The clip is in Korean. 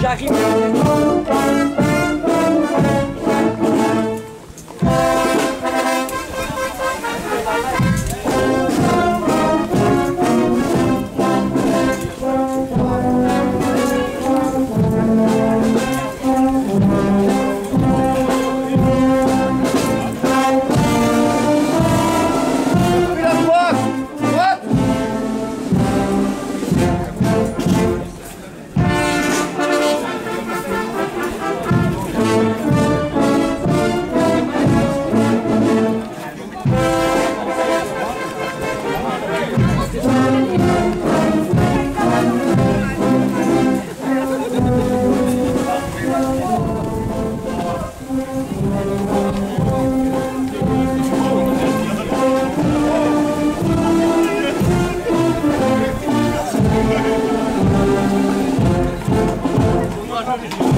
já rimou. 감사합니다.